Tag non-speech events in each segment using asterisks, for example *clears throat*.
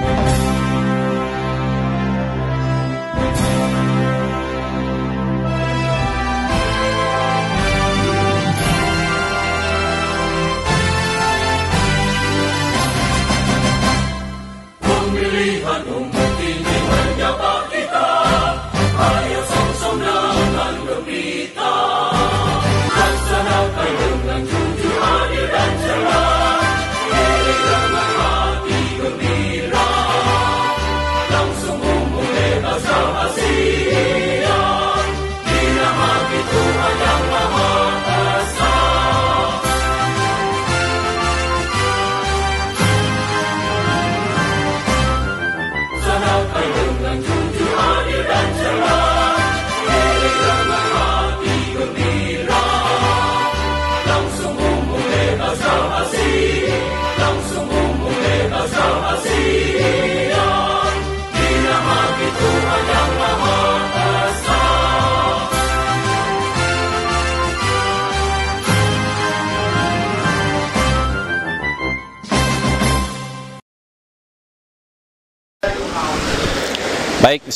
Baik,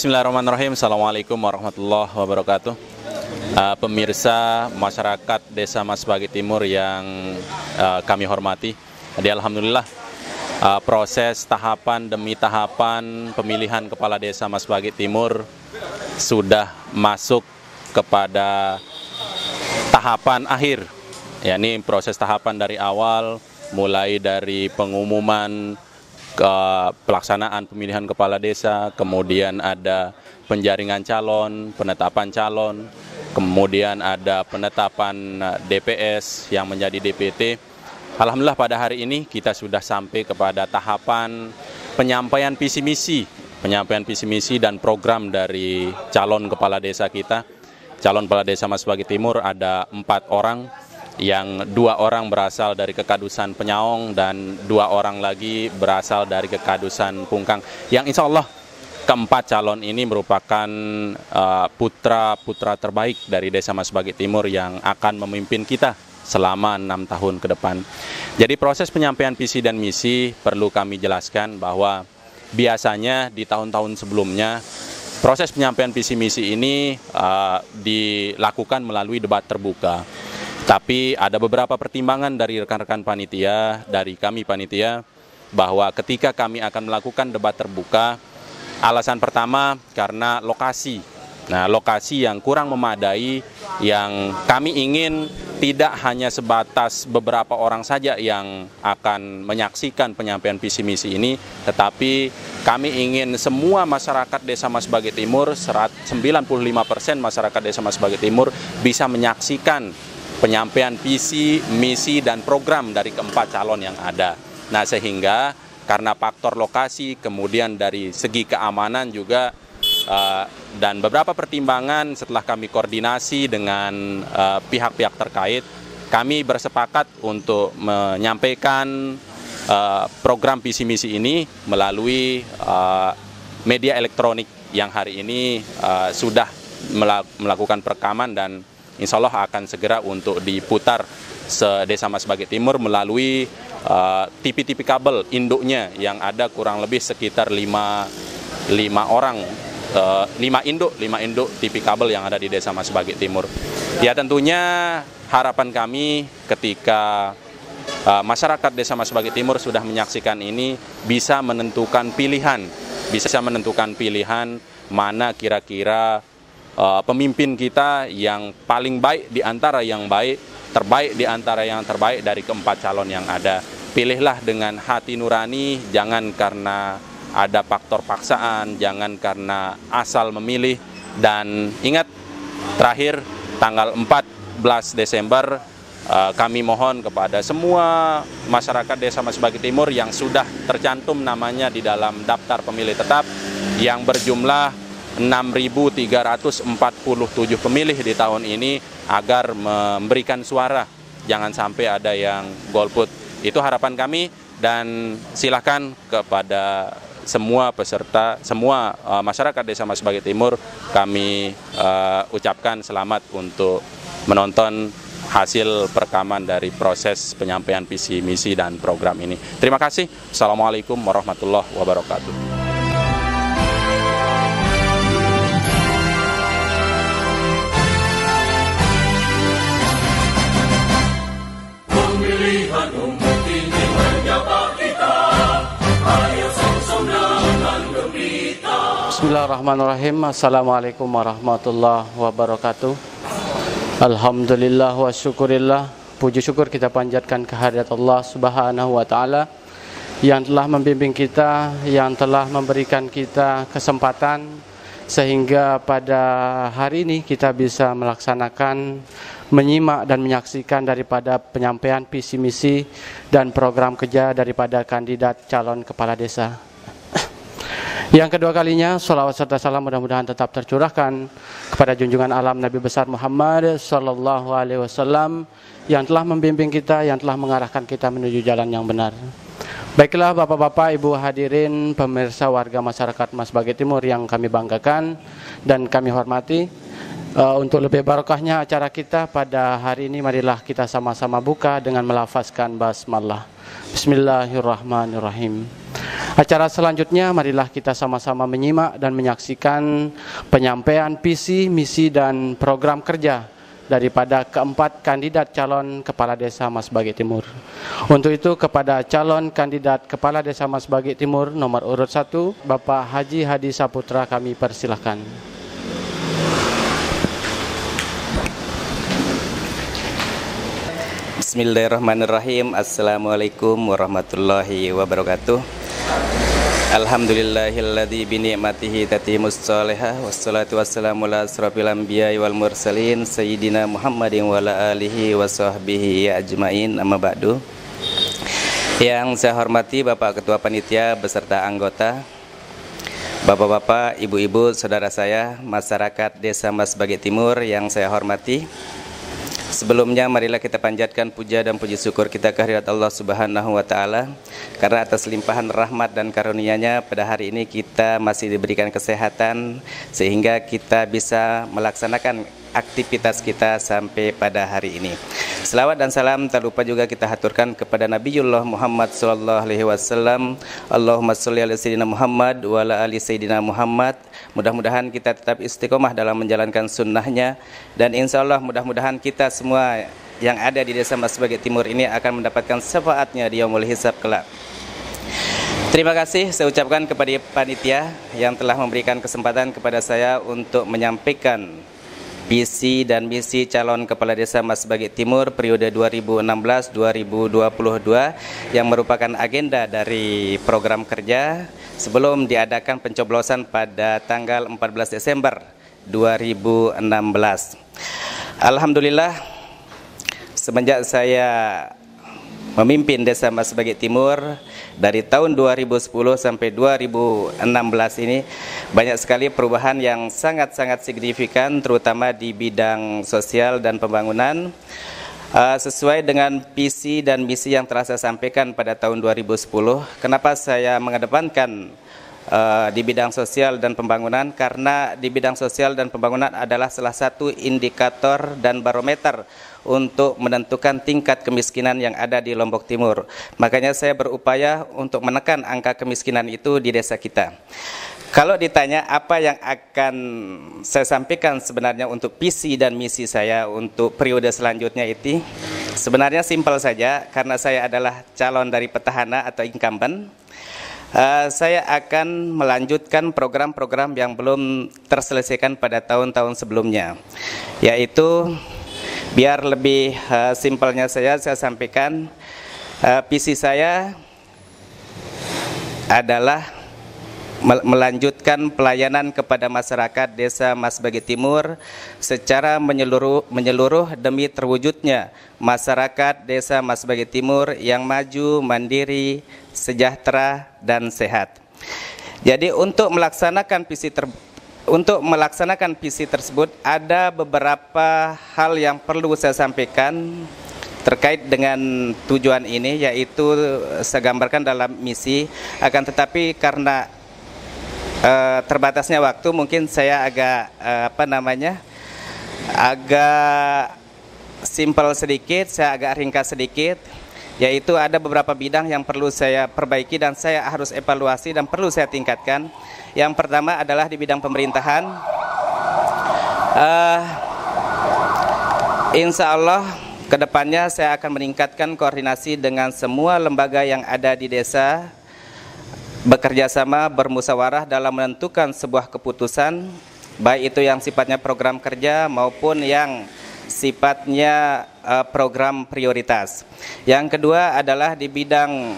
Bismillahirrahmanirrahim. Assalamualaikum warahmatullahi wabarakatuh. Uh, pemirsa masyarakat Desa Masbagi Timur yang uh, kami hormati, jadi Alhamdulillah uh, proses tahapan demi tahapan pemilihan kepala Desa Masbagi Timur sudah masuk kepada tahapan akhir. Ya, ini proses tahapan dari awal, mulai dari pengumuman ke pelaksanaan pemilihan kepala desa, kemudian ada penjaringan calon, penetapan calon, kemudian ada penetapan DPS yang menjadi DPT. Alhamdulillah pada hari ini kita sudah sampai kepada tahapan penyampaian visi misi, penyampaian visi misi dan program dari calon kepala desa kita. Calon kepala desa Mas Bagi Timur ada empat orang, yang dua orang berasal dari kekadusan Penyaong dan dua orang lagi berasal dari kekadusan Pungkang. Yang insya Allah keempat calon ini merupakan putra-putra uh, terbaik dari Desa Masbagi Timur yang akan memimpin kita selama enam tahun ke depan. Jadi proses penyampaian visi dan misi perlu kami jelaskan bahwa biasanya di tahun-tahun sebelumnya proses penyampaian visi misi ini uh, dilakukan melalui debat terbuka. Tapi ada beberapa pertimbangan dari rekan-rekan panitia, dari kami panitia, bahwa ketika kami akan melakukan debat terbuka, alasan pertama karena lokasi. Nah, lokasi yang kurang memadai, yang kami ingin tidak hanya sebatas beberapa orang saja yang akan menyaksikan penyampaian visi misi ini, tetapi kami ingin semua masyarakat Desa Masbagi Timur, 95% masyarakat Desa Masbagi Timur bisa menyaksikan penyampaian visi, misi, dan program dari keempat calon yang ada. Nah, sehingga karena faktor lokasi, kemudian dari segi keamanan juga, uh, dan beberapa pertimbangan setelah kami koordinasi dengan eh, pihak-pihak terkait, kami bersepakat untuk menyampaikan uh, program visi misi ini melalui media elektronik yang hari ini sudah melakukan perekaman dan insya Allah akan segera untuk diputar Desa Mas Bagi Timur melalui uh, TV-TV kabel induknya yang ada kurang lebih sekitar 5, 5 orang uh, 5 induk 5 induk TV kabel yang ada di Desa Mas Bagi Timur. Ya tentunya harapan kami ketika uh, masyarakat Desa Mas Bagi Timur sudah menyaksikan ini bisa menentukan pilihan, bisa menentukan pilihan mana kira-kira uh, pemimpin kita yang paling baik di antara yang baik, terbaik di antara yang terbaik dari keempat calon yang ada. Pilihlah dengan hati nurani, jangan karena ada faktor paksaan, jangan karena asal memilih. Dan ingat, terakhir tanggal 14 Desember uh, kami mohon kepada semua masyarakat Desa Masbagi Timur yang sudah tercantum namanya di dalam daftar pemilih tetap yang berjumlah 6.347 pemilih di tahun ini agar memberikan suara. Jangan sampai ada yang golput. Itu harapan kami dan silakan kepada semua peserta, semua uh, masyarakat Desa Mas Bagi Timur kami uh, ucapkan selamat untuk menonton hasil perekaman dari proses penyampaian visi misi dan program ini. Terima kasih. Assalamualaikum warahmatullahi wabarakatuh. Bismillahirrahmanirrahim. Assalamualaikum warahmatullahi wabarakatuh. Alhamdulillah wa syukurillah. Puji syukur kita panjatkan kehadirat Allah subhanahu wa ta'ala Yang telah membimbing kita Yang telah memberikan kita kesempatan Sehingga pada hari ini kita bisa melaksanakan Menyimak dan menyaksikan daripada penyampaian visi misi Dan program kerja daripada kandidat calon kepala desa yang kedua kalinya, salawat serta salam mudah-mudahan tetap tercurahkan kepada junjungan alam Nabi besar Muhammad Sallallahu Alaihi Wasallam yang telah membimbing kita, yang telah mengarahkan kita menuju jalan yang benar. Baiklah Bapak-Bapak, Ibu hadirin, pemirsa warga masyarakat Mas Bagi Timur yang kami banggakan dan kami hormati. Uh, untuk lebih barokahnya acara kita pada hari ini marilah kita sama-sama buka dengan melafazkan basmalah. Bismillahirrahmanirrahim. Acara selanjutnya marilah kita sama-sama menyimak dan menyaksikan penyampaian visi, misi dan program kerja daripada keempat kandidat calon kepala desa Mas Bagi Timur. Untuk itu kepada calon kandidat kepala desa Mas Bagi Timur nomor urut 1 Bapak Haji Hadi Saputra kami persilahkan. Bismillahirrahmanirrahim Assalamualaikum warahmatullahi wabarakatuh Alhamdulillahilladzi bi ni'matihi tatimus shalihah wassalatu wassalamu ala asrofil anbiya'i wal mursalin sayyidina Muhammadin wa ala alihi wa sahbihi ajmain amma ba'du. Yang saya hormati Bapak Ketua Panitia beserta anggota Bapak-bapak, ibu-ibu, saudara saya, masyarakat Desa Mas Bagi Timur yang saya hormati. Sebelumnya marilah kita panjatkan puja dan puji syukur kita kehadirat Allah Subhanahu wa taala. Karena atas limpahan rahmat dan karunia-Nya pada hari ini kita masih diberikan kesehatan sehingga kita bisa melaksanakan aktivitas kita sampai pada hari ini. Selawat dan salam tak lupa juga kita haturkan kepada Nabiullah Muhammad sallallahu alaihi wasallam. Allahumma shalli ala sayyidina Muhammad wa ala ali sayyidina Muhammad. Mudah-mudahan kita tetap istiqomah dalam menjalankan sunnahnya dan insya Allah mudah-mudahan kita semua yang ada di desa Mas Bagai Timur ini akan mendapatkan syafaatnya di yaumul hisab kelak. Terima kasih saya ucapkan kepada panitia yang telah memberikan kesempatan kepada saya untuk menyampaikan visi dan misi calon kepala desa Mas Bagi Timur periode 2016-2022 yang merupakan agenda dari program kerja sebelum diadakan pencoblosan pada tanggal 14 Desember 2016. Alhamdulillah semenjak saya memimpin desa Mas Bagi Timur dari tahun 2010 sampai 2016 ini banyak sekali perubahan yang sangat-sangat signifikan terutama di bidang sosial dan pembangunan. Uh, sesuai dengan visi dan misi yang telah saya sampaikan pada tahun 2010 kenapa saya mengedepankan uh, di bidang sosial dan pembangunan? Karena di bidang sosial dan pembangunan adalah salah satu indikator dan barometer untuk menentukan tingkat kemiskinan yang ada di Lombok Timur. Makanya saya berupaya untuk menekan angka kemiskinan itu di desa kita. Kalau ditanya apa yang akan saya sampaikan sebenarnya untuk visi dan misi saya untuk periode selanjutnya itu sebenarnya simpel saja karena saya adalah calon dari petahana atau incumbent. Uh, saya akan melanjutkan program-program yang belum terselesaikan pada tahun-tahun sebelumnya, yaitu Biar lebih uh, simpelnya saya saya sampaikan uh, visi saya adalah melanjutkan pelayanan kepada masyarakat Desa Mas Bagi Timur secara menyeluruh menyeluruh demi terwujudnya masyarakat Desa Mas Bagi Timur yang maju, mandiri, sejahtera dan sehat. Jadi untuk melaksanakan visi ter untuk melaksanakan visi tersebut ada beberapa hal yang perlu saya sampaikan terkait dengan tujuan ini yaitu saya gambarkan dalam misi akan tetapi karena uh, terbatasnya waktu mungkin saya agak uh, apa namanya agak simpel sedikit, saya agak ringkas sedikit, yaitu ada beberapa bidang yang perlu saya perbaiki dan saya harus evaluasi dan perlu saya tingkatkan. Yang pertama adalah di bidang pemerintahan. Uh, insya Allah ke depannya saya akan meningkatkan koordinasi dengan semua lembaga yang ada di desa, bekerja sama bermusyawarah dalam menentukan sebuah keputusan, baik itu yang sifatnya program kerja maupun yang sifatnya uh, program prioritas. Yang kedua adalah di bidang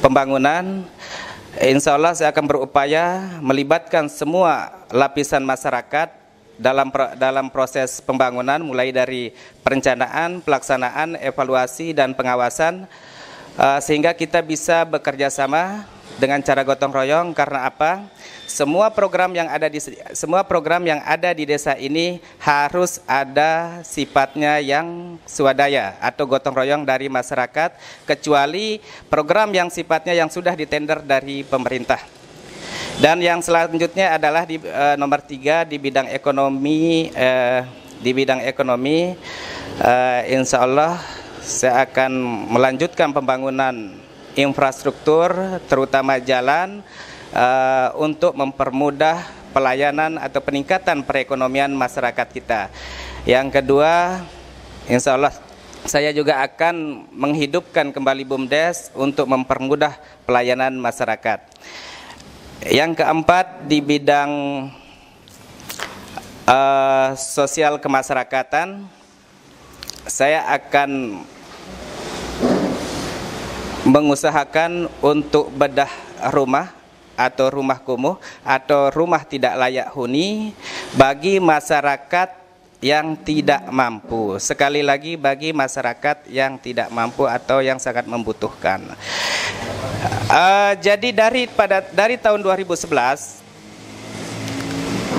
pembangunan. Insya Allah saya akan berupaya melibatkan semua lapisan masyarakat dalam dalam proses pembangunan mulai dari perencanaan, pelaksanaan, evaluasi dan pengawasan uh, sehingga kita bisa bekerja sama dengan cara gotong royong karena apa? Semua program yang ada di semua program yang ada di desa ini harus ada sifatnya yang swadaya atau gotong royong dari masyarakat kecuali program yang sifatnya yang sudah ditender dari pemerintah. Dan yang selanjutnya adalah di uh, nomor tiga di bidang ekonomi uh, di bidang ekonomi uh, insya Allah saya akan melanjutkan pembangunan infrastruktur terutama jalan uh, untuk mempermudah pelayanan atau peningkatan perekonomian masyarakat kita. Yang kedua, insya Allah saya juga akan menghidupkan kembali BUMDes untuk mempermudah pelayanan masyarakat. Yang keempat di bidang uh, sosial kemasyarakatan, saya akan mengusahakan untuk bedah rumah atau rumah kumuh atau rumah tidak layak huni bagi masyarakat yang tidak mampu. Sekali lagi bagi masyarakat yang tidak mampu atau yang sangat membutuhkan. Uh, jadi dari pada dari tahun 2011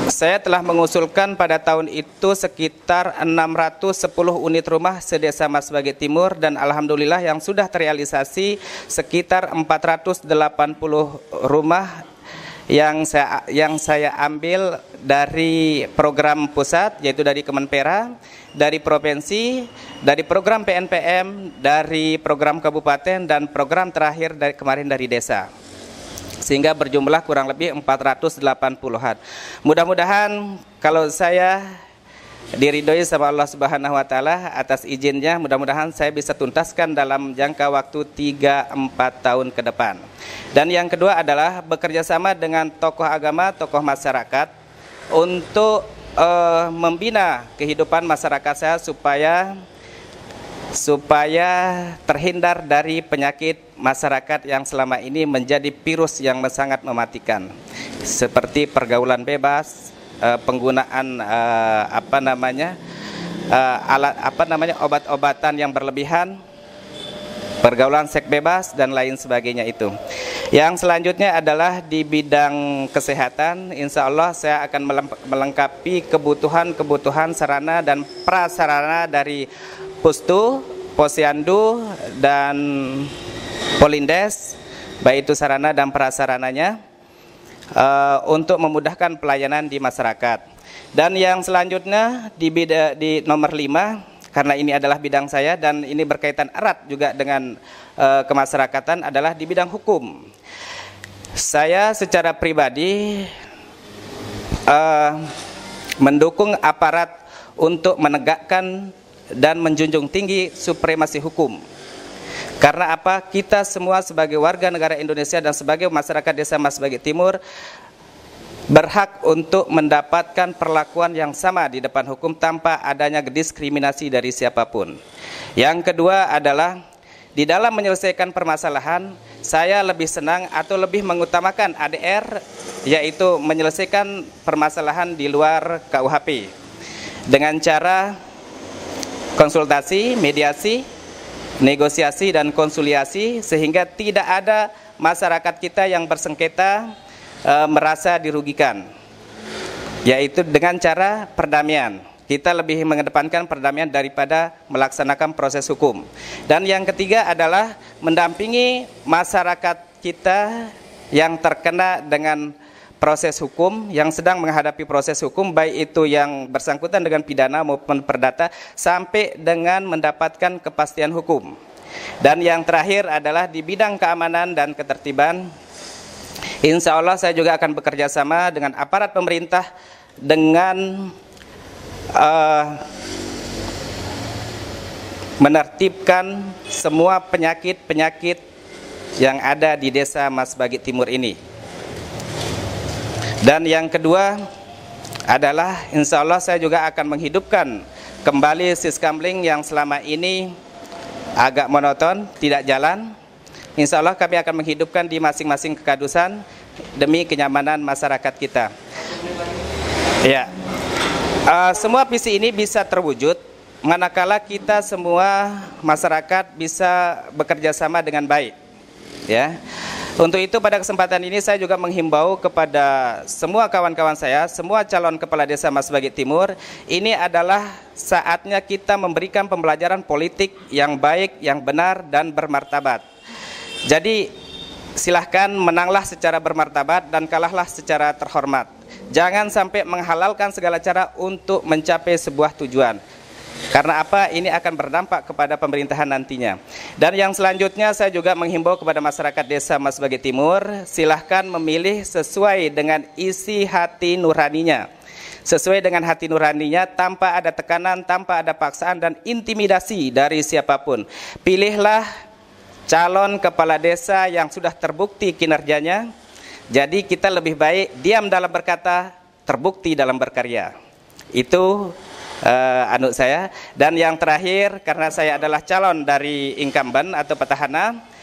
saya telah mengusulkan pada tahun itu sekitar 610 unit rumah sedesa Mas Bagi Timur dan alhamdulillah yang sudah terrealisasi sekitar 480 rumah yang saya yang saya ambil dari program pusat yaitu dari Kemenpera, dari provinsi, dari program PNPM, dari program kabupaten dan program terakhir dari kemarin dari desa sehingga berjumlah kurang lebih 480-an. Mudah-mudahan kalau saya diridhoi sama Allah Subhanahu wa taala atas izinnya mudah-mudahan saya bisa tuntaskan dalam jangka waktu 3 4 tahun ke depan. Dan yang kedua adalah bekerja sama dengan tokoh agama, tokoh masyarakat untuk uh, membina kehidupan masyarakat saya supaya supaya terhindar dari penyakit masyarakat yang selama ini menjadi virus yang sangat mematikan seperti pergaulan bebas, eh, penggunaan eh, apa namanya eh, alat apa namanya obat-obatan yang berlebihan, pergaulan seks bebas dan lain sebagainya itu. Yang selanjutnya adalah di bidang kesehatan, insya Allah saya akan melengkapi kebutuhan-kebutuhan sarana dan prasarana dari Pustu, Posyandu, dan Polindes, baik itu sarana dan prasarananya, uh, untuk memudahkan pelayanan di masyarakat. Dan yang selanjutnya di, bida, di nomor 5, karena ini adalah bidang saya dan ini berkaitan erat juga dengan uh, kemasyarakatan adalah di bidang hukum. Saya secara pribadi uh, mendukung aparat untuk menegakkan dan menjunjung tinggi supremasi hukum. Karena apa? Kita semua sebagai warga negara Indonesia dan sebagai masyarakat desa Mas Bagi Timur berhak untuk mendapatkan perlakuan yang sama di depan hukum tanpa adanya diskriminasi dari siapa pun. Yang kedua adalah di dalam menyelesaikan permasalahan, saya lebih senang atau lebih mengutamakan ADR yaitu menyelesaikan permasalahan di luar KUHP dengan cara konsultasi, mediasi, negosiasi dan konsiliasi sehingga tidak ada masyarakat kita yang bersengketa e, merasa dirugikan. Yaitu dengan cara perdamaian. Kita lebih mengedepankan perdamaian daripada melaksanakan proses hukum. Dan yang ketiga adalah mendampingi masyarakat kita yang terkena dengan proses hukum yang sedang menghadapi proses hukum baik itu yang bersangkutan dengan pidana maupun perdata sampai dengan mendapatkan kepastian hukum. Dan yang terakhir adalah di bidang keamanan dan ketertiban. Insya Allah saya juga akan bekerja sama dengan aparat pemerintah dengan uh, menertibkan semua penyakit-penyakit yang ada di desa Mas Bagi Timur ini. Dan yang kedua adalah insya Allah saya juga akan menghidupkan kembali siskamling yang selama ini agak monoton, tidak jalan. Insya Allah kami akan menghidupkan di masing-masing kekadusan demi kenyamanan masyarakat kita. Ya, uh, semua visi ini bisa terwujud manakala kita semua masyarakat bisa bekerja sama dengan baik. Ya, untuk itu pada kesempatan ini saya juga menghimbau kepada semua kawan-kawan saya, semua calon kepala desa Mas Bagi Timur, ini adalah saatnya kita memberikan pembelajaran politik yang baik, yang benar dan bermartabat. Jadi silahkan menanglah secara bermartabat dan kalahlah secara terhormat. Jangan sampai menghalalkan segala cara untuk mencapai sebuah tujuan. Karena apa? Ini akan berdampak kepada pemerintahan nantinya. Dan yang selanjutnya saya juga menghimbau kepada masyarakat desa Mas Bagi Timur, silahkan memilih sesuai dengan isi hati nuraninya. Sesuai dengan hati nuraninya tanpa ada tekanan, tanpa ada paksaan dan intimidasi dari siapa pun. Pilihlah calon kepala desa yang sudah terbukti kinerjanya. Jadi kita lebih baik diam dalam berkata, terbukti dalam berkarya. Itu uh, anut saya. Dan yang terakhir karena saya adalah calon dari incumbent atau petahana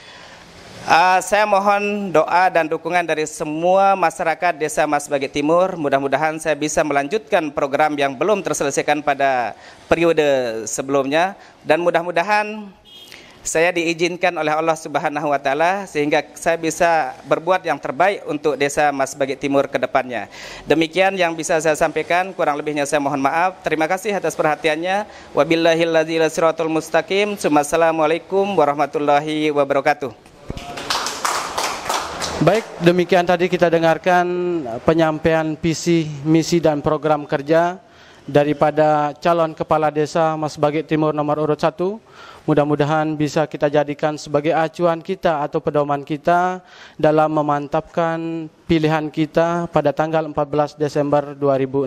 uh, saya mohon doa dan dukungan dari semua masyarakat desa Mas Bagi Timur. Mudah-mudahan saya bisa melanjutkan program yang belum terselesaikan pada periode sebelumnya. Dan mudah-mudahan saya diizinkan oleh Allah Subhanahu wa taala sehingga saya bisa berbuat yang terbaik untuk desa Mas Bagi Timur ke depannya. Demikian yang bisa saya sampaikan, kurang lebihnya saya mohon maaf. Terima kasih atas perhatiannya. Wabillahil siratul mustaqim. Wassalamualaikum warahmatullahi wabarakatuh. Baik, demikian tadi kita dengarkan penyampaian visi, misi dan program kerja daripada calon kepala desa Mas Bagi Timur nomor urut 1 Mudah-mudahan bisa kita jadikan sebagai acuan kita atau pedoman kita dalam memantapkan pilihan kita pada tanggal 14 Desember 2016.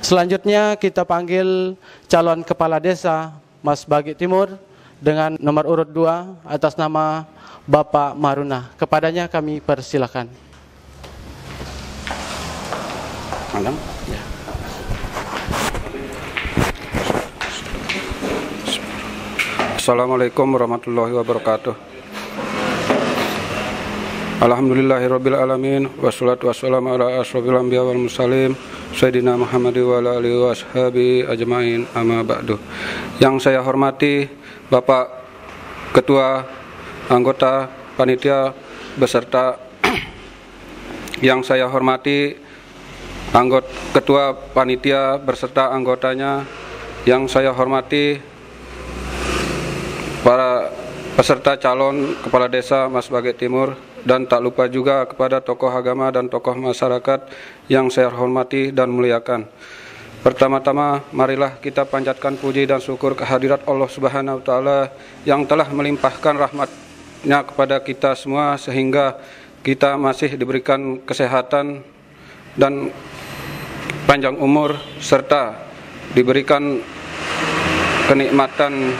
Selanjutnya kita panggil calon kepala desa Mas Bagi Timur dengan nomor urut 2 atas nama Bapak Maruna. Kepadanya kami persilakan. Assalamualaikum warahmatullahi wabarakatuh Alhamdulillahirabbil alamin wassalatu wassalamu ala asrofil anbiya wal mursalin sayyidina Muhammad wa ala alihi washabi ajmain amma ba'du. Yang saya hormati Bapak Ketua anggota panitia beserta *clears throat* yang saya hormati anggota ketua panitia beserta anggotanya yang saya hormati para peserta calon kepala desa Mas Bagai Timur dan tak lupa juga kepada tokoh agama dan tokoh masyarakat yang saya hormati dan muliakan. Pertama-tama marilah kita panjatkan puji dan syukur kehadirat Allah Subhanahu wa taala yang telah melimpahkan rahmatnya kepada kita semua sehingga kita masih diberikan kesehatan dan panjang umur serta diberikan kenikmatan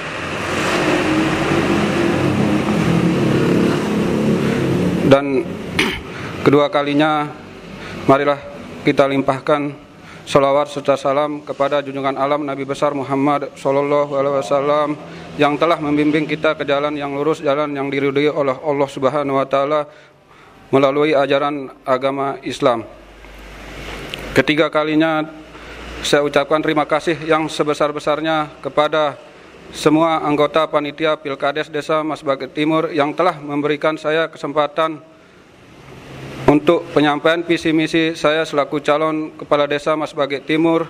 dan *clears throat* kedua kalinya marilah kita limpahkan salawat serta salam kepada junjungan alam Nabi besar Muhammad Sallallahu Alaihi Wasallam yang telah membimbing kita ke jalan yang lurus, jalan yang diridhoi oleh Allah Subhanahu Wa Taala melalui ajaran agama Islam. Ketiga kalinya saya ucapkan terima kasih yang sebesar-besarnya kepada semua anggota panitia Pilkades Desa Mas Baget Timur yang telah memberikan saya kesempatan untuk penyampaian visi misi saya selaku calon kepala desa Mas Baget Timur.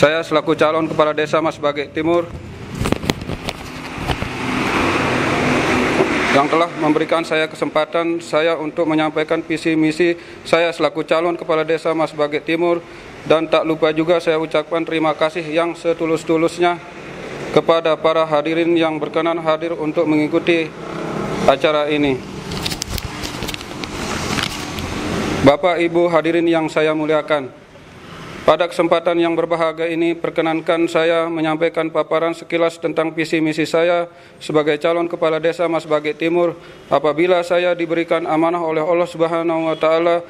saya selaku calon kepala desa Mas Baget Timur yang telah memberikan saya kesempatan saya untuk menyampaikan visi misi saya selaku calon kepala desa Mas Baget Timur dan tak lupa juga saya ucapkan terima kasih yang setulus-tulusnya kepada para hadirin yang berkenan hadir untuk mengikuti acara ini. Bapak Ibu hadirin yang saya muliakan, pada kesempatan yang berbahagia ini, perkenankan saya menyampaikan paparan sekilas tentang visi misi saya sebagai calon kepala desa Mas Baget Timur apabila saya diberikan amanah oleh Allah Subhanahu wa taala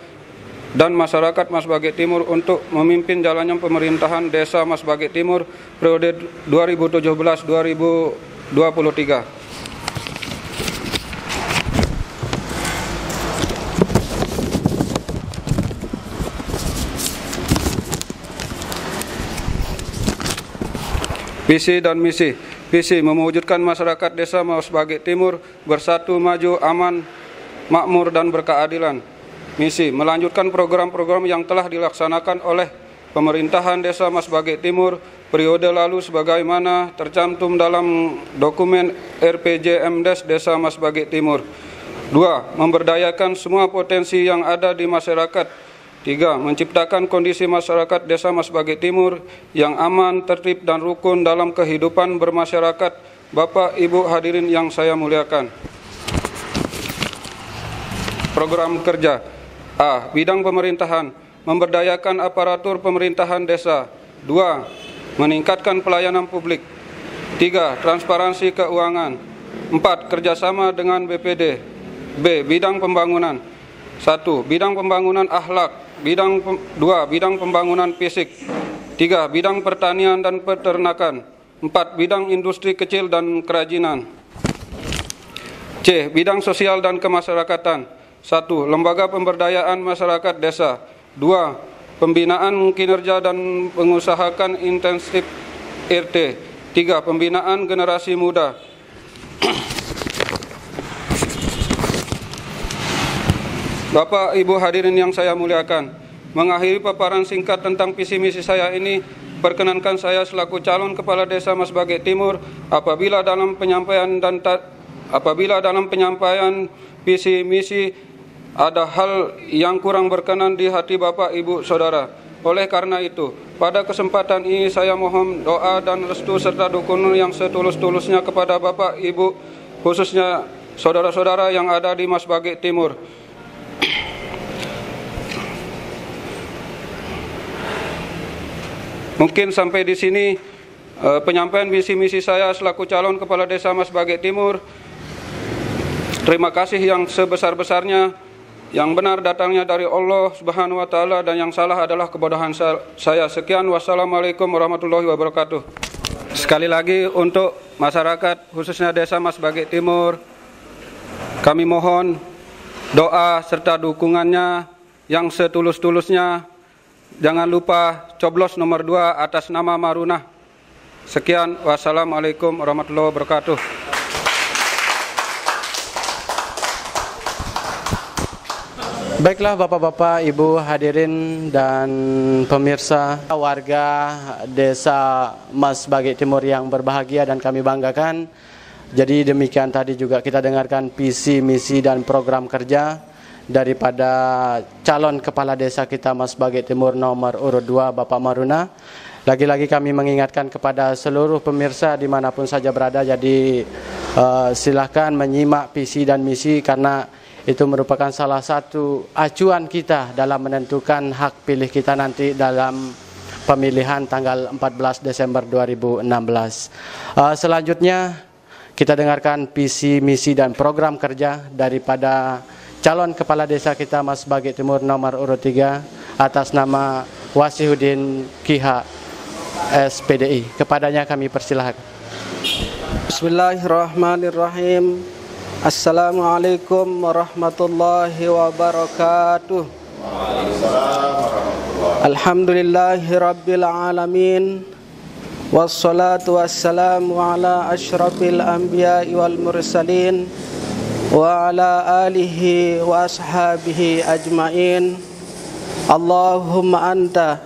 dan masyarakat Mas Baget Timur untuk memimpin jalannya pemerintahan desa Mas Baget Timur periode 2017-2023. Visi dan misi Visi mewujudkan masyarakat desa Maus Bagi Timur bersatu maju aman, makmur dan berkeadilan. Misi melanjutkan program-program yang telah dilaksanakan oleh pemerintahan desa Mas Bagi Timur periode lalu sebagaimana tercantum dalam dokumen RPJ MDes Desa Mas Bagi Timur. Dua, memberdayakan semua potensi yang ada di masyarakat Tiga, menciptakan kondisi masyarakat desa Masbagi Timur yang aman, tertib, dan rukun dalam kehidupan bermasyarakat. Bapak, Ibu hadirin yang saya muliakan. Program kerja A. Bidang pemerintahan. Memberdayakan aparatur pemerintahan desa. Dua, Meningkatkan pelayanan publik. Tiga, Transparansi keuangan. Empat, Kerjasama dengan BPD B. Bidang pembangunan. Satu, Bidang pembangunan akhlak. Bidang dua. Bidang pembangunan fisik, tiga. Bidang pertanian dan peternakan, empat. Bidang industri kecil dan kerajinan. C. Bidang sosial dan kemasyarakatan. Satu, lembaga pemberdayaan masyarakat desa. Dua, pembinaan kinerja dan pengusahakan intensif RT. Tiga, pembinaan generasi muda. Bapak Ibu hadirin yang saya muliakan, mengakhiri paparan singkat tentang visi misi saya ini, perkenankan saya selaku calon kepala desa Mas Baget Timur apabila dalam penyampaian dan apabila dalam penyampaian visi misi ada hal yang kurang berkenan di hati Bapak Ibu Saudara. Oleh karena itu, pada kesempatan ini saya mohon doa dan restu serta dukungan yang setulus-tulusnya kepada Bapak Ibu khususnya saudara-saudara yang ada di Mas Baget Timur Mungkin sampai di sini uh, penyampaian visi misi saya selaku calon kepala desa Mas Baget Timur. Terima kasih yang sebesar-besarnya yang benar datangnya dari Allah Subhanahu wa taala dan yang salah adalah kebodohan saya. Sekian wassalamualaikum warahmatullahi wabarakatuh. Sekali lagi untuk masyarakat khususnya desa Mas Baget Timur kami mohon doa serta dukungannya yang setulus-tulusnya Jangan lupa coblos nomor 2 atas nama Maruna. Sekian, wassalamualaikum warahmatullahi wabarakatuh. Baiklah Bapak-bapak, Ibu hadirin dan pemirsa warga Desa Mas Bagi Timur yang berbahagia dan kami banggakan. Jadi demikian tadi juga kita dengarkan visi, misi dan program kerja daripada calon kepala desa kita Mas Baget Timur nomor urut 2 Bapak Maruna. Lagi-lagi kami mengingatkan kepada seluruh pemirsa di mana pun saja berada, jadi uh, silahkan menyimak visi dan misi karena itu merupakan salah satu acuan kita dalam menentukan hak pilih kita nanti dalam pemilihan tanggal 14 Desember 2016. Uh, selanjutnya kita dengarkan visi, misi dan program kerja daripada calon kepala desa kita Mas Bagi Timur nomor urut 3 atas nama Wasihuddin Kiha SPDI. Kepadanya kami persilahkan. Bismillahirrahmanirrahim. Assalamualaikum warahmatullahi wabarakatuh. Alhamdulillahi rabbil alamin. Wassalatu wassalamu ala asyrafil anbiya wal mursalin wa ala alihi wa ashabihi ajmain. Allahumma anta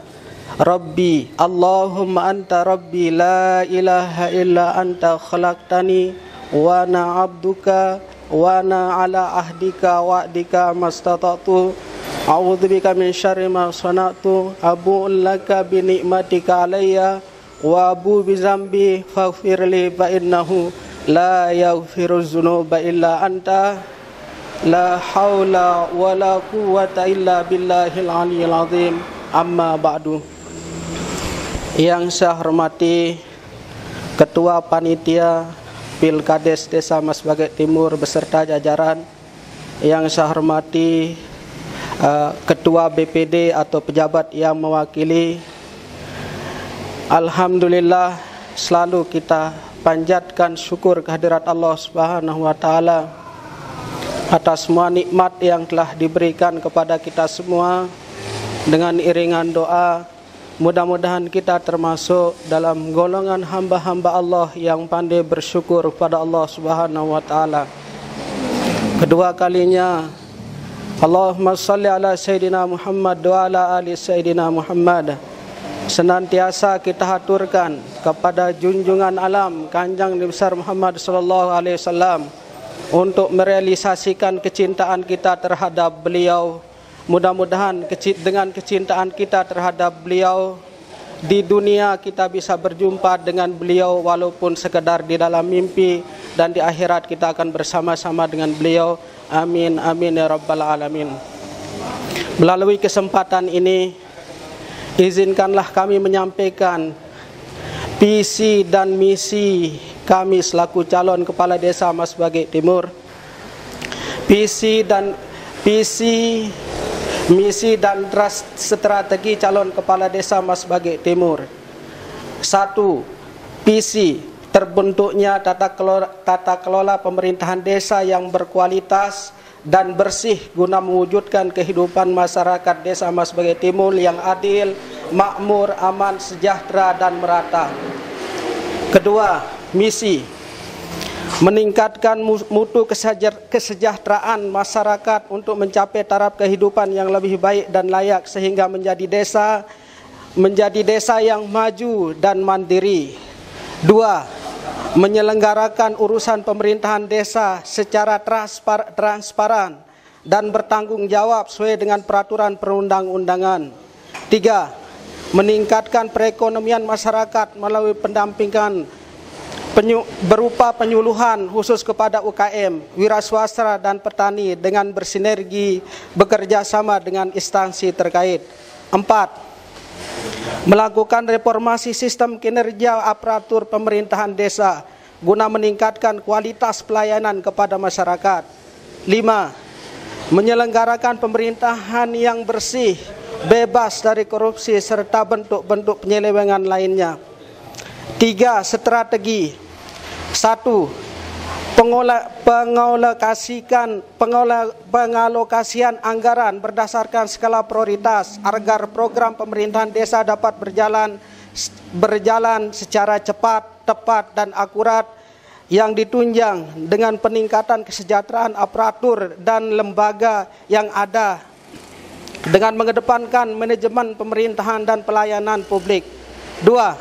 Rabbi, Allahumma anta Rabbi la ilaha illa anta khalaqtani wa ana ahdika wa'dika mastata'tu. A'udzu bika min syarri ma sana'tu. Abu laka abu bi zambi faghfirli la yaghfiru dzunuba anta. La haula wa la quwwata illa billahil yang saya hormati ketua panitia Pilkades Desa Masbagek Timur beserta jajaran yang saya hormati uh, ketua BPD atau pejabat yang mewakili. Alhamdulillah selalu kita panjatkan syukur kehadirat Allah Subhanahu wa taala atas semua nikmat yang telah diberikan kepada kita semua dengan iringan doa Mudah-mudahan kita termasuk dalam golongan hamba-hamba Allah yang pandai bersyukur kepada Allah Subhanahu wa taala. Kedua kalinya Allahumma salli ala Sayyidina Muhammad wa ala ali Sayyidina Muhammad. Senantiasa kita haturkan kepada junjungan alam Kanjeng Besar Muhammad sallallahu alaihi wasallam untuk merealisasikan kecintaan kita terhadap beliau Mudah-mudahan dengan kecintaan kita terhadap beliau di dunia kita bisa berjumpa dengan beliau walaupun sekedar di dalam mimpi dan di akhirat kita akan bersama-sama dengan beliau. Amin amin ya rabbal alamin. Melalui kesempatan ini izinkanlah kami menyampaikan visi dan misi kami selaku calon kepala desa Mas Bagi Timur. Visi dan visi Misi dan strategi calon kepala desa Mas Bagi Timur. Satu, visi terbentuknya tata kelola, tata kelola pemerintahan desa yang berkualitas dan bersih guna mewujudkan kehidupan masyarakat desa Mas Bagi Timur yang adil, makmur, aman, sejahtera dan merata. Kedua, misi meningkatkan mutu kesejahteraan masyarakat untuk mencapai taraf kehidupan yang lebih baik dan layak sehingga menjadi desa menjadi desa yang maju dan mandiri. Dua, menyelenggarakan urusan pemerintahan desa secara transpar transparan dan bertanggung jawab sesuai dengan peraturan perundang-undangan. Tiga, meningkatkan perekonomian masyarakat melalui pendampingan penyu, berupa penyuluhan khusus kepada UKM, wira swasta dan petani dengan bersinergi bekerja sama dengan instansi terkait. Empat, melakukan reformasi sistem kinerja aparatur pemerintahan desa guna meningkatkan kualitas pelayanan kepada masyarakat. Lima, menyelenggarakan pemerintahan yang bersih, bebas dari korupsi serta bentuk-bentuk penyelewengan lainnya. Tiga, strategi satu, pengolah, pengolokasikan pengolah, pengalokasian anggaran berdasarkan skala prioritas agar program pemerintahan desa dapat berjalan berjalan secara cepat, tepat dan akurat yang ditunjang dengan peningkatan kesejahteraan aparatur dan lembaga yang ada dengan mengedepankan manajemen pemerintahan dan pelayanan publik. Dua,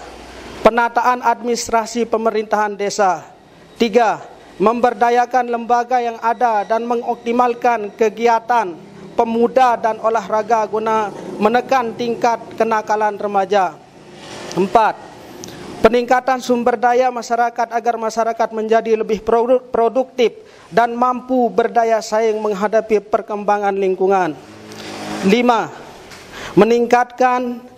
penataan administrasi pemerintahan desa. Tiga, memberdayakan lembaga yang ada dan mengoptimalkan kegiatan pemuda dan olahraga guna menekan tingkat kenakalan remaja. Empat, peningkatan sumber daya masyarakat agar masyarakat menjadi lebih produktif dan mampu berdaya saing menghadapi perkembangan lingkungan. Lima, meningkatkan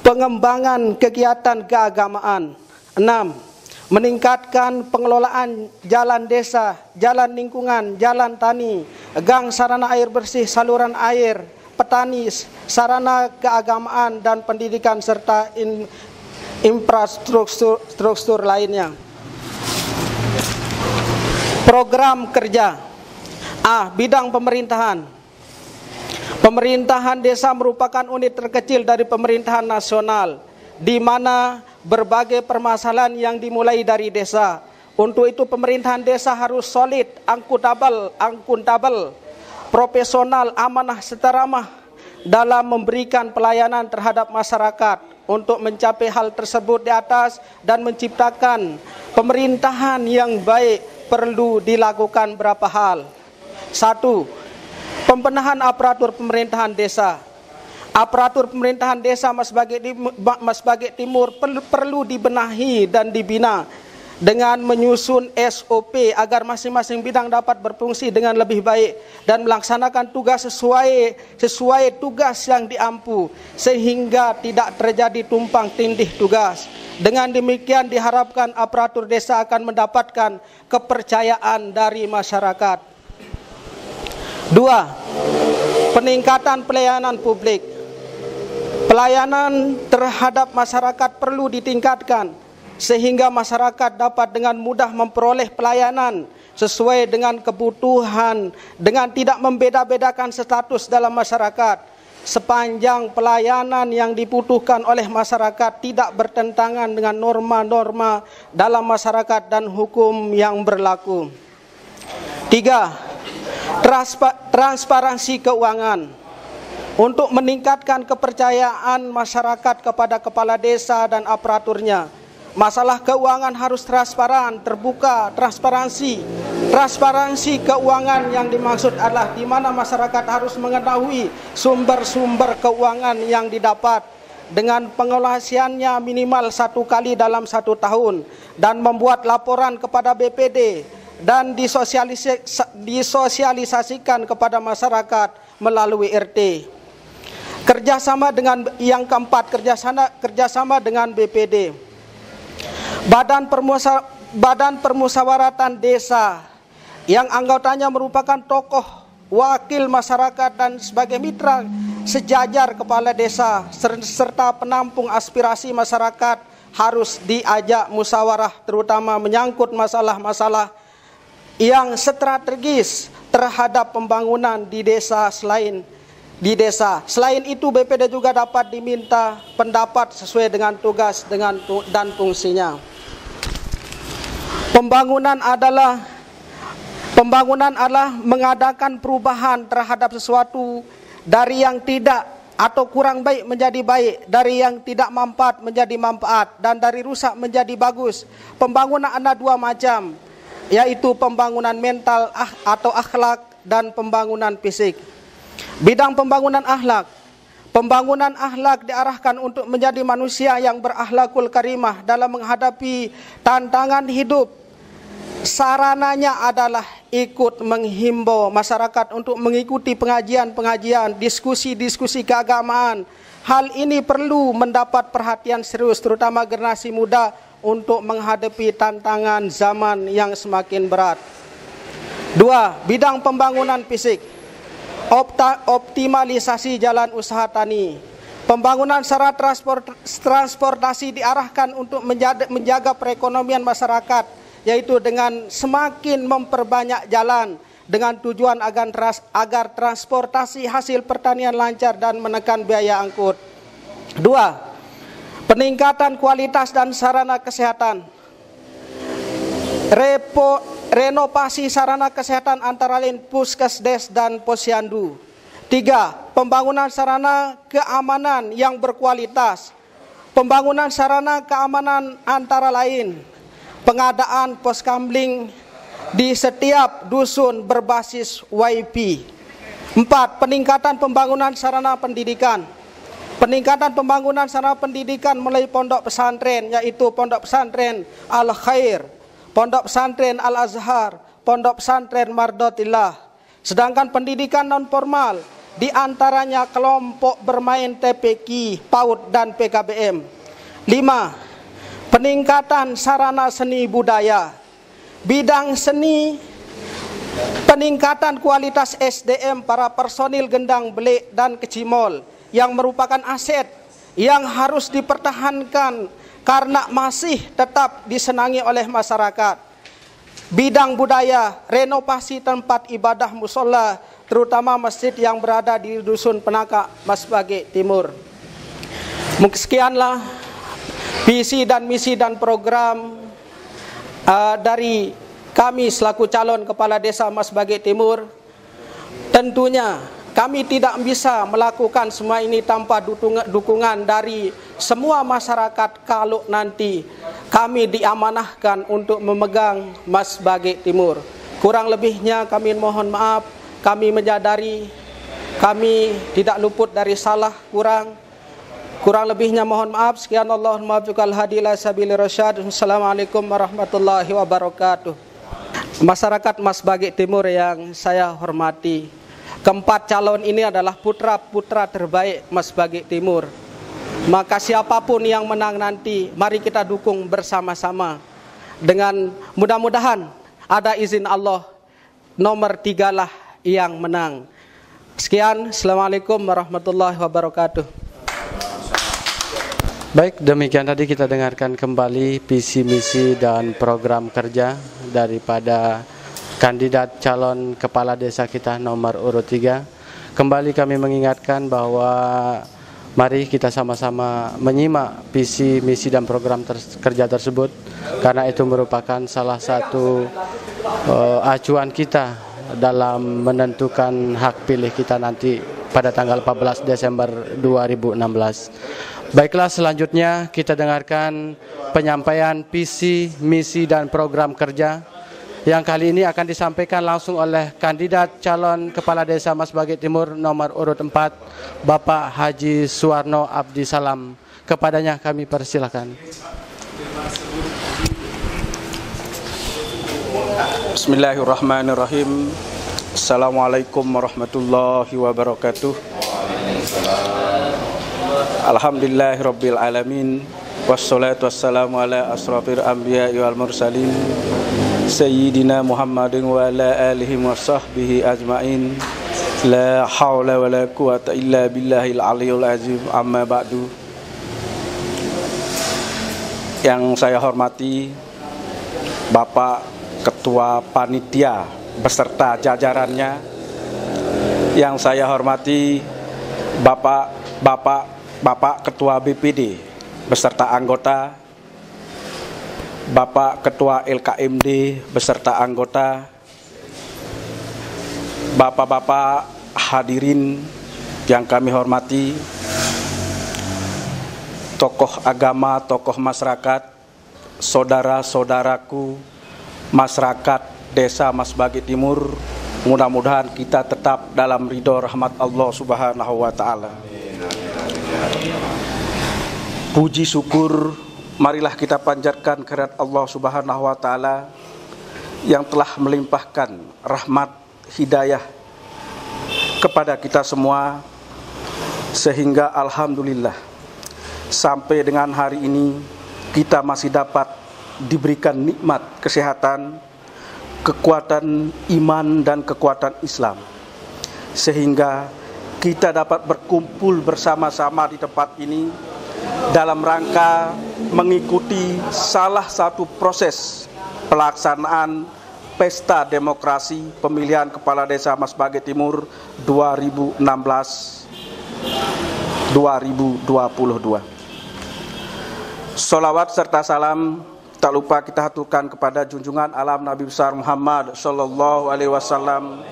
pengembangan kegiatan keagamaan. Enam, meningkatkan pengelolaan jalan desa, jalan lingkungan, jalan tani, gang sarana air bersih, saluran air, petani, sarana keagamaan dan pendidikan serta in, infrastruktur struktur lainnya. Program kerja A. Bidang pemerintahan Pemerintahan desa merupakan unit terkecil dari pemerintahan nasional di mana berbagai permasalahan yang dimulai dari desa. Untuk itu pemerintahan desa harus solid, akuntabel, akuntabel, profesional, amanah, seteramah dalam memberikan pelayanan terhadap masyarakat untuk mencapai hal tersebut di atas dan menciptakan pemerintahan yang baik perlu dilakukan berapa hal. Satu, pembenahan aparatur pemerintahan desa. Aparatur pemerintahan desa Mas Bagi, Mas Timur perlu dibenahi dan dibina dengan menyusun SOP agar masing-masing bidang dapat berfungsi dengan lebih baik dan melaksanakan tugas sesuai sesuai tugas yang diampu sehingga tidak terjadi tumpang tindih tugas. Dengan demikian diharapkan aparatur desa akan mendapatkan kepercayaan dari masyarakat. Dua, peningkatan pelayanan publik. Pelayanan terhadap masyarakat perlu ditingkatkan sehingga masyarakat dapat dengan mudah memperoleh pelayanan sesuai dengan kebutuhan dengan tidak membeda-bedakan status dalam masyarakat sepanjang pelayanan yang dibutuhkan oleh masyarakat tidak bertentangan dengan norma-norma dalam masyarakat dan hukum yang berlaku. Tiga, transparansi keuangan. Untuk meningkatkan kepercayaan masyarakat kepada kepala desa dan aparaturnya, Masalah keuangan harus transparan, terbuka, transparansi. Transparansi keuangan yang dimaksud adalah di mana masyarakat harus mengetahui sumber-sumber keuangan yang didapat dengan pengelolasiannya minimal satu kali dalam satu tahun dan membuat laporan kepada BPD dan disosialisasikan kepada masyarakat melalui RT. Kerjasama dengan yang keempat kerjasama kerjasama dengan BPD. Badan, Permusa, Badan Permusawaratan Desa yang anggotanya merupakan tokoh wakil masyarakat dan sebagai mitra sejajar kepala desa serta penampung aspirasi masyarakat harus diajak musyawarah terutama menyangkut masalah-masalah yang strategis terhadap pembangunan di desa selain di desa. Selain itu BPD juga dapat diminta pendapat sesuai dengan tugas dengan dan fungsinya. Pembangunan adalah pembangunan adalah mengadakan perubahan terhadap sesuatu dari yang tidak atau kurang baik menjadi baik, dari yang tidak manfaat menjadi manfaat dan dari rusak menjadi bagus. Pembangunan ada dua macam, yaitu pembangunan mental ah, atau akhlak dan pembangunan fisik. Bidang pembangunan akhlak Pembangunan akhlak diarahkan untuk menjadi manusia yang berakhlakul karimah dalam menghadapi tantangan hidup sarananya adalah ikut menghimbau masyarakat untuk mengikuti pengajian-pengajian, diskusi-diskusi keagamaan. Hal ini perlu mendapat perhatian serius terutama generasi muda untuk menghadapi tantangan zaman yang semakin berat. Dua, bidang pembangunan fisik. Opta, optimalisasi jalan usaha tani. Pembangunan sarana transport, transportasi diarahkan untuk menjaga, menjaga perekonomian masyarakat yaitu dengan semakin memperbanyak jalan dengan tujuan agar, agar transportasi hasil pertanian lancar dan menekan biaya angkut. Dua, peningkatan kualitas dan sarana kesehatan. Repo, renovasi sarana kesehatan antara lain puskesdes dan posyandu. Tiga, pembangunan sarana keamanan yang berkualitas. Pembangunan sarana keamanan antara lain pengadaan pos kamling di setiap dusun berbasis YP. Empat, peningkatan pembangunan sarana pendidikan. Peningkatan pembangunan sarana pendidikan melalui pondok pesantren yaitu pondok pesantren Al Khair, pondok pesantren Al Azhar, pondok pesantren Mardotillah. Sedangkan pendidikan non formal di antaranya kelompok bermain TPQ, PAUD dan PKBM. Lima, peningkatan sarana seni budaya, bidang seni, peningkatan kualitas SDM para personil gendang belik dan kecimol yang merupakan aset yang harus dipertahankan karena masih tetap disenangi oleh masyarakat. Bidang budaya, renovasi tempat ibadah musola, terutama masjid yang berada di Dusun Penaka, Masbage Timur. Mungkin sekianlah visi dan misi dan program uh, dari kami selaku calon kepala desa Mas Bagi Timur tentunya kami tidak bisa melakukan semua ini tanpa dukungan dari semua masyarakat kalau nanti kami diamanahkan untuk memegang Mas Bagi Timur. Kurang lebihnya kami mohon maaf, kami menyadari kami tidak luput dari salah kurang. Kurang lebihnya mohon maaf. Sekian Allah muwaffiqal hadi ila sabili rasyad. Assalamualaikum warahmatullahi wabarakatuh. Masyarakat Mas Bagi Timur yang saya hormati. Keempat calon ini adalah putra-putra terbaik Mas Bagi Timur. Maka siapa pun yang menang nanti, mari kita dukung bersama-sama. Dengan mudah-mudahan ada izin Allah, nomor tiga lah yang menang. Sekian, Assalamualaikum warahmatullahi wabarakatuh. Baik, demikian tadi kita dengarkan kembali visi misi dan program kerja daripada kandidat calon kepala desa kita nomor urut 3. Kembali kami mengingatkan bahwa mari kita sama-sama menyimak visi, misi dan program ter kerja tersebut karena itu merupakan salah satu uh, acuan kita dalam menentukan hak pilih kita nanti pada tanggal 14 Desember 2016. Baiklah selanjutnya kita dengarkan penyampaian visi, misi dan program kerja yang kali ini akan disampaikan langsung oleh kandidat calon Kepala Desa Mas Bagi Timur nomor urut 4 Bapak Haji Suwarno Abdi Salam. Kepadanya kami persilakan. Bismillahirrahmanirrahim. Assalamualaikum warahmatullahi wabarakatuh. Alhamdulillahirabbil alamin. Wassalatu wassalamu ala asrafil anbiya wal mursalin Ala alihi wa sahbihi ajma'in. La hawla wa la quwata illa billahil aliyul azim. Amma ba'du. Yang saya hormati Bapak Ketua Panitia beserta jajarannya. Yang saya hormati Bapak Bapak Bapak Ketua BPD beserta anggota Bapak Ketua LKMD beserta anggota, Bapak-bapak hadirin yang kami hormati, tokoh agama, tokoh masyarakat, saudara-saudaraku, masyarakat Desa Mas Bagi Timur, mudah-mudahan kita tetap dalam ridho rahmat Allah Subhanahu wa taala. Puji syukur marilah kita panjatkan kehadirat Allah Subhanahu wa taala yang telah melimpahkan rahmat hidayah kepada kita semua sehingga alhamdulillah sampai dengan hari ini kita masih dapat diberikan nikmat kesehatan, kekuatan iman dan kekuatan Islam. Sehingga kita dapat berkumpul bersama-sama di tempat ini dalam rangka mengikuti salah satu proses pelaksanaan Pesta Demokrasi Pemilihan Kepala Desa Mas Bagi Timur 2016 2022. Salawat serta salam tak lupa kita haturkan kepada junjungan alam Nabi besar Muhammad Sallallahu Alaihi Wasallam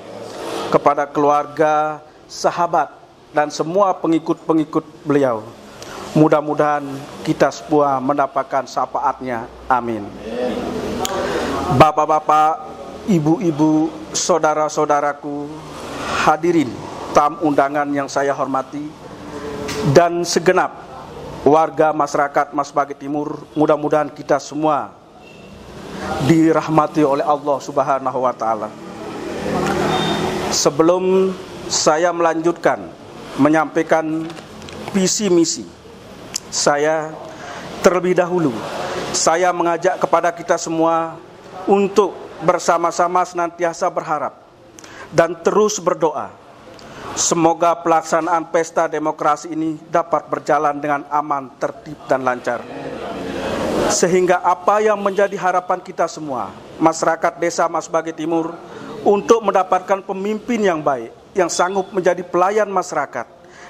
kepada keluarga, sahabat dan semua pengikut-pengikut beliau Mudah-mudahan kita semua mendapatkan syafaatnya. Amin. Bapak-bapak, ibu-ibu, saudara-saudaraku, hadirin tam undangan yang saya hormati, dan segenap warga masyarakat Mas Bagi Timur, mudah-mudahan kita semua dirahmati oleh Allah Subhanahu wa taala. Sebelum saya melanjutkan menyampaikan visi misi saya terlebih dahulu saya mengajak kepada kita semua untuk bersama-sama senantiasa berharap dan terus berdoa semoga pelaksanaan pesta demokrasi ini dapat berjalan dengan aman, tertib dan lancar. Sehingga apa yang menjadi harapan kita semua, masyarakat desa Mas Bagi Timur untuk mendapatkan pemimpin yang baik, yang sanggup menjadi pelayan masyarakat,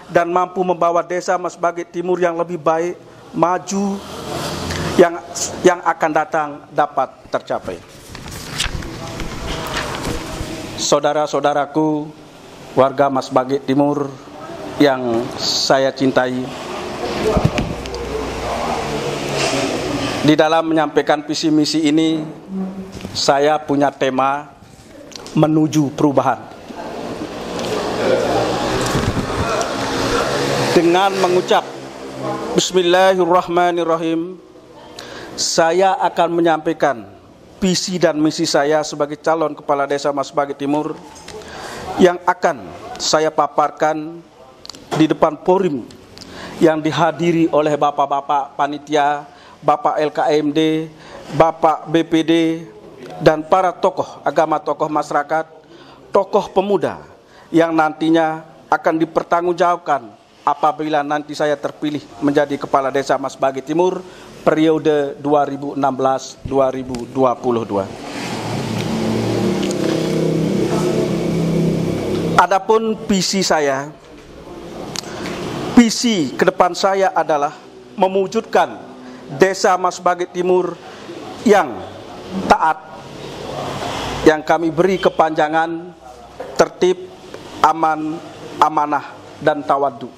dan mampu membawa desa Mas Bagi Timur yang lebih baik, maju, yang yang akan datang dapat tercapai. Saudara-saudaraku, warga Mas Bagi Timur yang saya cintai. Di dalam menyampaikan visi misi ini, saya punya tema menuju perubahan. Dengan mengucap Bismillahirrahmanirrahim, saya akan menyampaikan visi dan misi saya sebagai calon kepala desa Mas Bagi Timur yang akan saya paparkan di depan forum yang dihadiri oleh bapak-bapak panitia, bapak LKMD, bapak BPD, dan para tokoh agama, tokoh masyarakat, tokoh pemuda yang nantinya akan dipertanggungjawabkan apabila nanti saya terpilih menjadi kepala desa Mas Bagi Timur periode 2016-2022. Adapun visi saya, visi ke depan saya adalah mewujudkan desa Mas Bagi Timur yang taat, yang kami beri kepanjangan, tertib, aman, amanah, dan tawadu.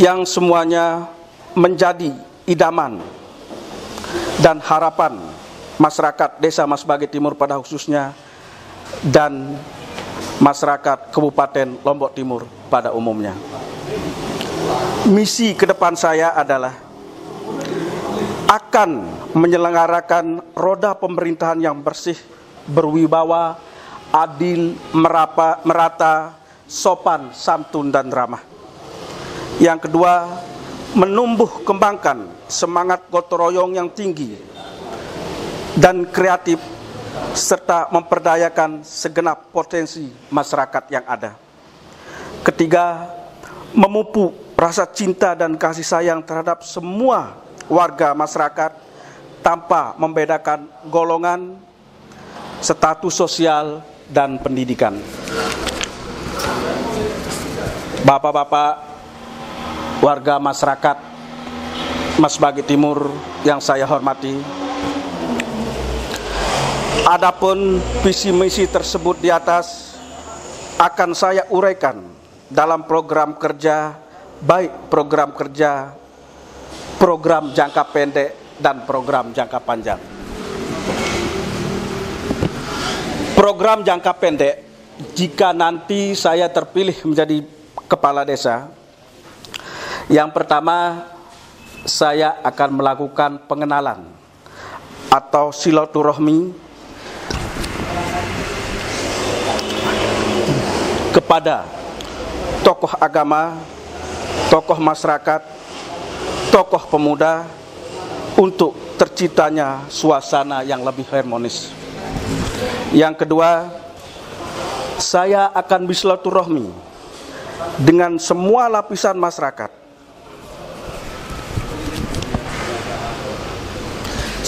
Yang semuanya menjadi idaman dan harapan masyarakat desa Mas Bagi Timur pada khususnya dan masyarakat Kabupaten Lombok Timur pada umumnya. Misi ke depan saya adalah akan menyelenggarakan roda pemerintahan yang bersih, berwibawa, adil, merapa, merata, sopan, santun, dan ramah. Yang kedua, menumbuh kembangkan semangat gotong royong yang tinggi dan kreatif serta memperdayakan segenap potensi masyarakat yang ada. Ketiga, memupuk rasa cinta dan kasih sayang terhadap semua warga masyarakat tanpa membedakan golongan, status sosial, dan pendidikan. Bapak-bapak, warga masyarakat Mas Bagi Timur yang saya hormati, Adapun visi misi tersebut di atas akan saya uraikan dalam program kerja baik program kerja program jangka pendek dan program jangka panjang. Program jangka pendek jika nanti saya terpilih menjadi kepala desa yang pertama saya akan melakukan pengenalan atau silaturahmi kepada tokoh agama, tokoh masyarakat, tokoh pemuda untuk terciptanya suasana yang lebih harmonis. Yang kedua, saya akan bersilaturahmi dengan semua lapisan masyarakat.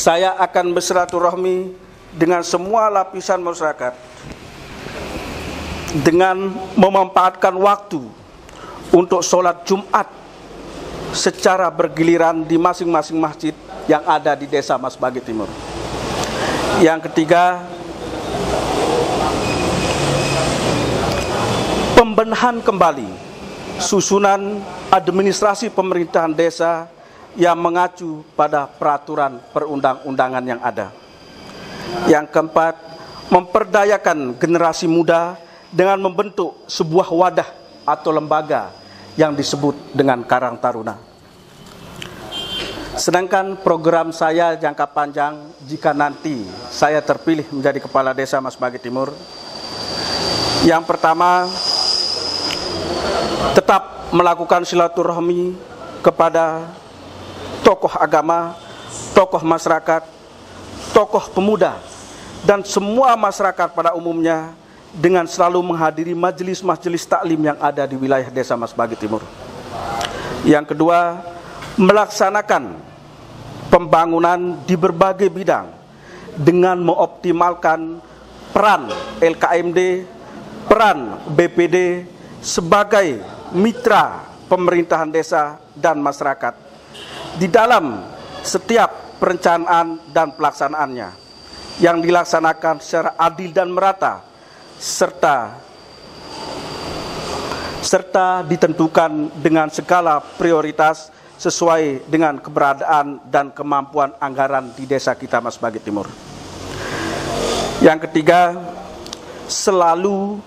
Saya akan bersilaturahmi dengan semua lapisan masyarakat dengan memanfaatkan waktu untuk sholat Jumat secara bergiliran di masing-masing masjid yang ada di desa Mas Bagi Timur. Yang ketiga, pembenahan kembali susunan administrasi pemerintahan desa yang mengacu pada peraturan perundang-undangan yang ada. Yang keempat, memperdayakan generasi muda dengan membentuk sebuah wadah atau lembaga yang disebut dengan Karang Taruna. Sedangkan program saya jangka panjang jika nanti saya terpilih menjadi kepala desa Mas Bagi Timur. Yang pertama tetap melakukan silaturahmi kepada tokoh agama, tokoh masyarakat, tokoh pemuda dan semua masyarakat pada umumnya dengan selalu menghadiri majelis-majelis taklim yang ada di wilayah desa Mas Bagi Timur. Yang kedua, melaksanakan pembangunan di berbagai bidang dengan mengoptimalkan peran LKMD, peran BPD sebagai mitra pemerintahan desa dan masyarakat di dalam setiap perencanaan dan pelaksanaannya. yang dilaksanakan secara adil dan merata serta serta ditentukan dengan segala prioritas sesuai dengan keberadaan dan kemampuan anggaran di desa kita Mas Bagi Timur. Yang ketiga, selalu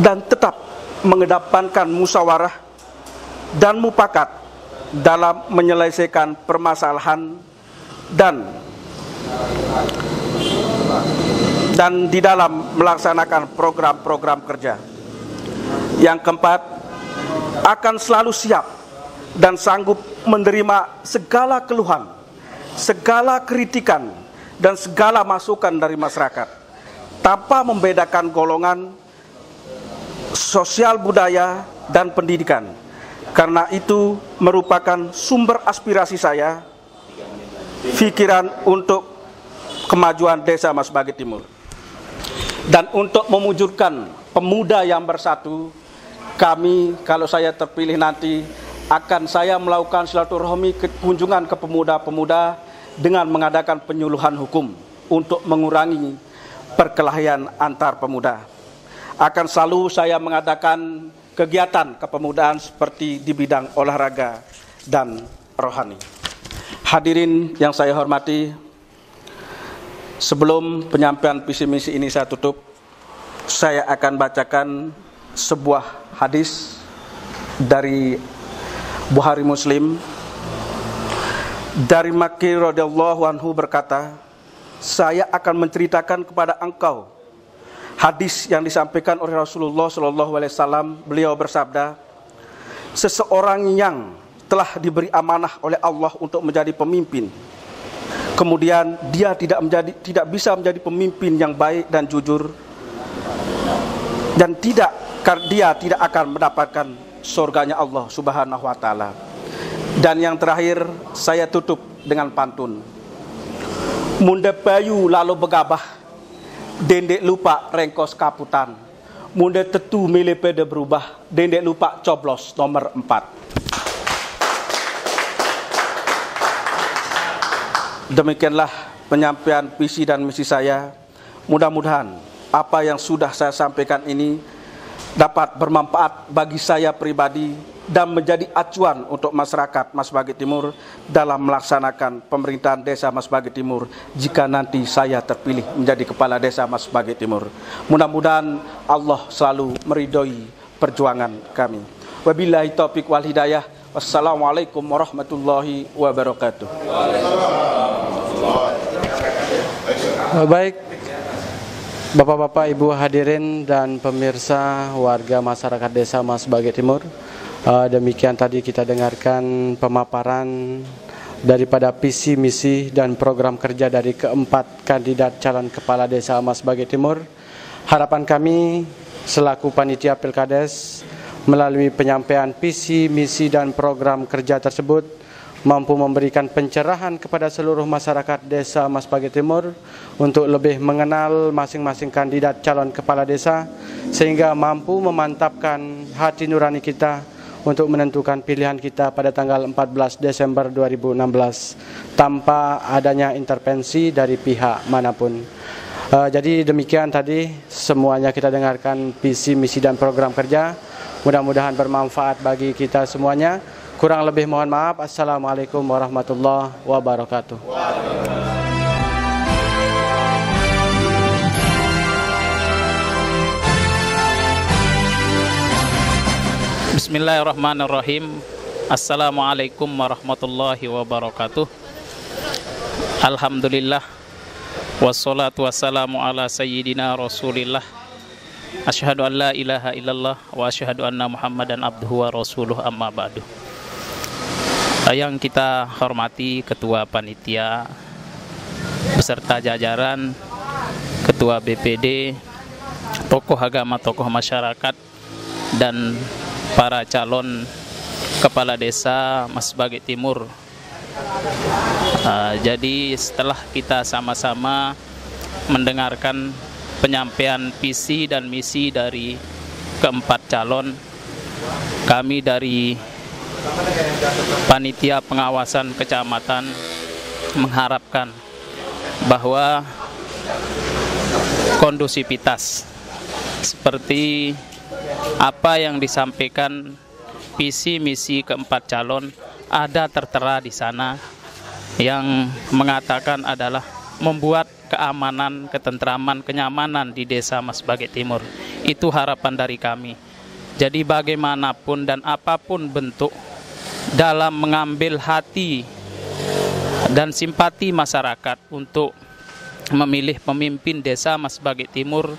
dan tetap mengedepankan musyawarah dan mupakat dalam menyelesaikan permasalahan dan dan di dalam melaksanakan program-program kerja. Yang keempat, akan selalu siap dan sanggup menerima segala keluhan, segala kritikan, dan segala masukan dari masyarakat tanpa membedakan golongan sosial budaya dan pendidikan. Karena itu merupakan sumber aspirasi saya, pikiran untuk kemajuan desa Mas Bagi Timur. Dan untuk memujudkan pemuda yang bersatu, kami kalau saya terpilih nanti akan saya melakukan silaturahmi kunjungan ke pemuda-pemuda dengan mengadakan penyuluhan hukum untuk mengurangi perkelahian antar pemuda. Akan selalu saya mengadakan kegiatan kepemudaan seperti di bidang olahraga dan rohani. Hadirin yang saya hormati, sebelum penyampaian visi misi ini saya tutup, saya akan bacakan sebuah hadis dari Bukhari Muslim dari Maki radhiyallahu anhu berkata, saya akan menceritakan kepada engkau hadis yang disampaikan oleh Rasulullah Shallallahu Alaihi Wasallam. Beliau bersabda, seseorang yang telah diberi amanah oleh Allah untuk menjadi pemimpin, kemudian dia tidak menjadi tidak bisa menjadi pemimpin yang baik dan jujur, dan tidak dia tidak akan mendapatkan surganya Allah Subhanahu Wa Taala. Dan yang terakhir saya tutup dengan pantun. Munda bayu lalu begabah, dendek lupa rengkos kaputan. Munda tetu milih pada berubah, dendek lupa coblos nomor 4. Demikianlah penyampaian visi dan misi saya. Mudah-mudahan apa yang sudah saya sampaikan ini dapat bermanfaat bagi saya pribadi dan menjadi acuan untuk masyarakat Mas Bagi Timur dalam melaksanakan pemerintahan desa Mas Bagi Timur jika nanti saya terpilih menjadi kepala desa Mas Bagi Timur. Mudah-mudahan Allah selalu meridhoi perjuangan kami. Wabillahi taufik wal hidayah. Wassalamualaikum warahmatullahi wabarakatuh. Baik, Bapak-bapak, Ibu hadirin dan pemirsa warga masyarakat desa Mas Bagi Timur. Uh, demikian tadi kita dengarkan pemaparan daripada visi misi dan program kerja dari keempat kandidat calon kepala desa Mas Bagi Timur. Harapan kami selaku panitia Pilkades melalui penyampaian visi misi dan program kerja tersebut mampu memberikan pencerahan kepada seluruh masyarakat desa Mas Bagi Timur untuk lebih mengenal masing-masing kandidat calon kepala desa sehingga mampu memantapkan hati nurani kita untuk menentukan pilihan kita pada tanggal 14 Desember 2016 tanpa adanya intervensi dari pihak mana pun. Uh, jadi demikian tadi semuanya kita dengarkan visi, misi dan program kerja. Mudah-mudahan bermanfaat bagi kita semuanya. Kurang lebih mohon maaf. Assalamualaikum warahmatullahi wabarakatuh. Bismillahirrahmanirrahim. Assalamualaikum warahmatullahi wabarakatuh. Alhamdulillah. Wassalatu wassalamu ala sayyidina rasulillah. Asyhadu an la ilaha illallah Wa asyhadu anna muhammadan abduhu wa rasuluh. Amma ba'du. Yang kita hormati Ketua Panitia Beserta jajaran Ketua BPD Tokoh agama, tokoh masyarakat Dan para calon kepala desa Mas Bagi Timur. Uh, jadi setelah kita sama-sama mendengarkan penyampaian visi dan misi dari keempat calon, kami dari panitia pengawasan kecamatan mengharapkan bahwa kondusivitas seperti apa yang disampaikan visi misi keempat calon ada tertera di sana yang mengatakan adalah membuat keamanan, ketentraman, kenyamanan di desa Mas Baget Timur. Itu harapan dari kami. Jadi bagaimanapun dan apa pun bentuk dalam mengambil hati dan simpati masyarakat untuk memilih pemimpin desa Mas Baget Timur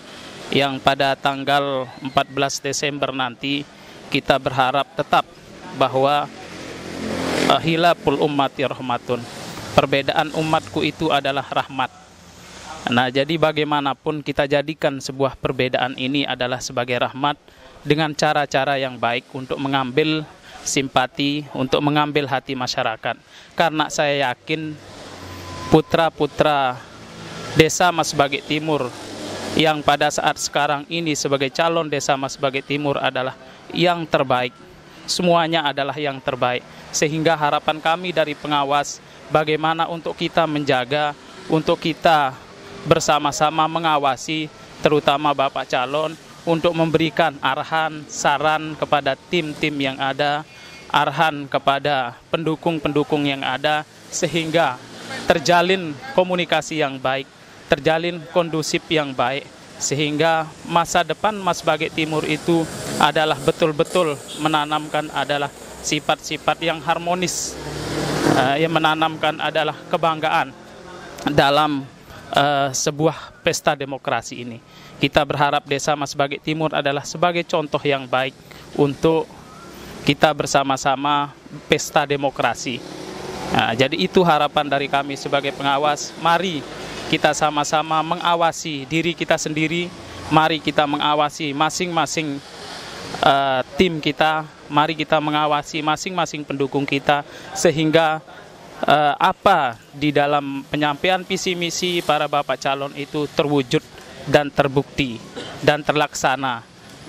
yang pada tanggal 14 Desember nanti kita berharap tetap bahwa uh, hilapul ummati rahmatun. Perbedaan umatku itu adalah rahmat. Nah, jadi bagaimanapun kita jadikan sebuah perbedaan ini adalah sebagai rahmat dengan cara-cara yang baik untuk mengambil simpati, untuk mengambil hati masyarakat. Karena saya yakin putra-putra desa Mas Baget Timur yang pada saat sekarang ini sebagai calon desa Mas Baget Timur adalah yang terbaik. Semuanya adalah yang terbaik. Sehingga harapan kami dari pengawas bagaimana untuk kita menjaga, untuk kita bersama-sama mengawasi terutama Bapak calon untuk memberikan arahan, saran kepada tim-tim yang ada, arahan kepada pendukung-pendukung yang ada sehingga terjalin komunikasi yang baik, terjalin kondusif yang baik sehingga masa depan Mas Baget Timur itu adalah betul-betul menanamkan adalah sifat-sifat yang harmonis uh, yang menanamkan adalah kebanggaan dalam uh, sebuah pesta demokrasi ini. Kita berharap Desa Mas Baget Timur adalah sebagai contoh yang baik untuk kita bersama-sama pesta demokrasi. Nah, jadi itu harapan dari kami sebagai pengawas. Mari kita sama-sama mengawasi diri kita sendiri. Mari kita mengawasi masing-masing uh, tim kita, mari kita mengawasi masing-masing pendukung kita sehingga uh, apa di dalam penyampaian visi misi para bapak calon itu terwujud dan terbukti dan terlaksana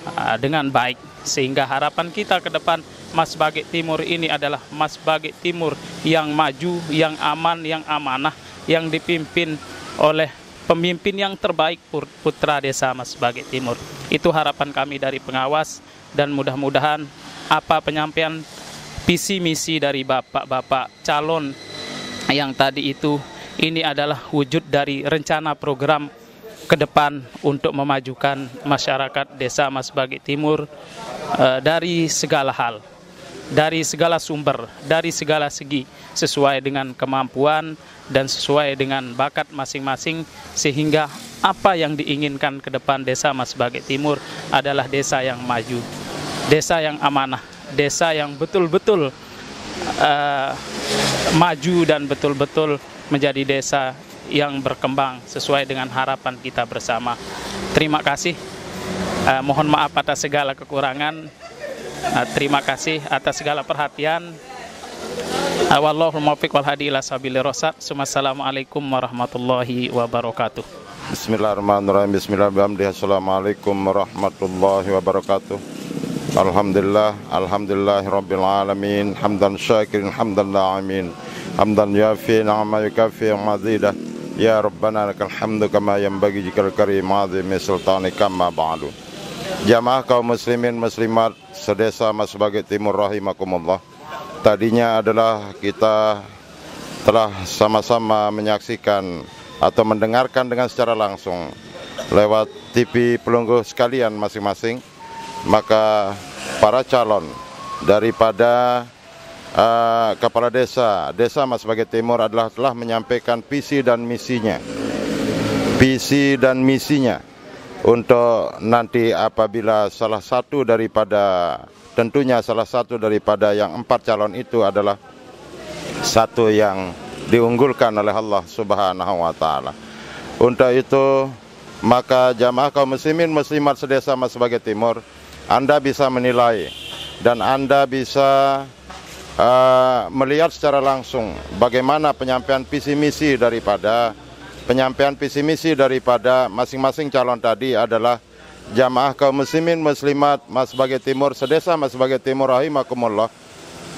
uh, dengan baik sehingga harapan kita ke depan Mas Baget Timur ini adalah Mas Baget Timur yang maju, yang aman, yang amanah, yang dipimpin oleh pemimpin yang terbaik putra desa Mas Baget Timur. Itu harapan kami dari pengawas dan mudah-mudahan apa penyampaian visi misi dari bapak-bapak calon yang tadi itu ini adalah wujud dari rencana program ke depan untuk memajukan masyarakat desa Mas Baget Timur uh, dari segala hal, dari segala sumber, dari segala segi sesuai dengan kemampuan dan sesuai dengan bakat masing-masing sehingga apa yang diinginkan ke depan desa Mas Baget Timur adalah desa yang maju, desa yang amanah, desa yang betul-betul uh, maju dan betul-betul menjadi desa yang berkembang sesuai dengan harapan kita bersama. Terima kasih. Uh, mohon maaf atas segala kekurangan. Uh, terima kasih atas segala perhatian. Rasad. Assalamualaikum warahmatullahi wabarakatuh. Bismillahirrahmanirrahim. Bismillahirrahmanirrahim. Assalamualaikum warahmatullahi wabarakatuh. Alhamdulillah, alhamdulillah rabbil alamin. Hamdan syakirin, hamdan amin. Hamdan yafi ni'ma yukafi mazidah. Ya Rabbana lakal hamdu kama yanbaghi jikal karim azim sultanika ma ba'du. Jamaah kaum muslimin muslimat sedesa Mas Baget Timur rahimakumullah. Tadinya adalah kita telah sama-sama menyaksikan atau mendengarkan dengan secara langsung lewat TV pelungguh sekalian masing-masing maka para calon daripada uh, kepala desa desa Mas Baget Timur adalah telah menyampaikan visi dan misinya visi dan misinya untuk nanti apabila salah satu daripada tentunya salah satu daripada yang empat calon itu adalah satu yang diunggulkan oleh Allah Subhanahu wa taala. Untuk itu maka jamaah kaum muslimin muslimat sedesa Mas Baget Timur anda bisa menilai dan Anda bisa uh, melihat secara langsung bagaimana penyampaian visi misi daripada penyampaian visi misi daripada masing-masing calon tadi adalah jamaah kaum muslimin muslimat Mas Baget Timur sedesa Mas Baget Timur rahimakumullah.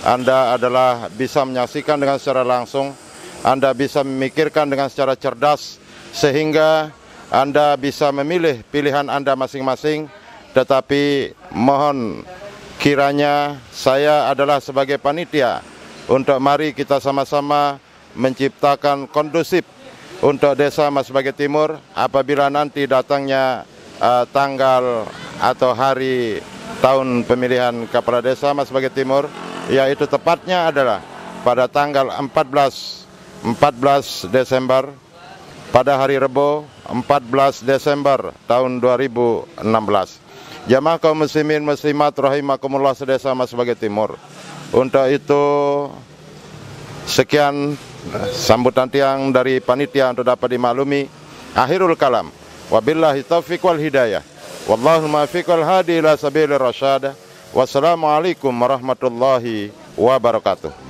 Anda adalah bisa menyaksikan dengan secara langsung Anda bisa memikirkan dengan secara cerdas sehingga Anda bisa memilih pilihan Anda masing-masing tetapi mohon kiranya saya adalah sebagai panitia untuk mari kita sama-sama menciptakan kondusif untuk desa Mas Bagi Timur apabila nanti datangnya uh, tanggal atau hari tahun pemilihan kepala desa Mas Bagi Timur yaitu tepatnya adalah pada tanggal 14 14 Desember pada hari Rebo 14 Desember tahun 2016. Jamaah kaum muslimin muslimat rahimakumullah sedesa Mas Bagi Timur. Untuk itu sekian sambutan tiang dari panitia untuk dapat dimaklumi akhirul kalam. Wabillahi taufiq wal hidayah. Wallahu muwaffiq wal hadi ila sabilir rasyad. Wassalamualaikum warahmatullahi wabarakatuh.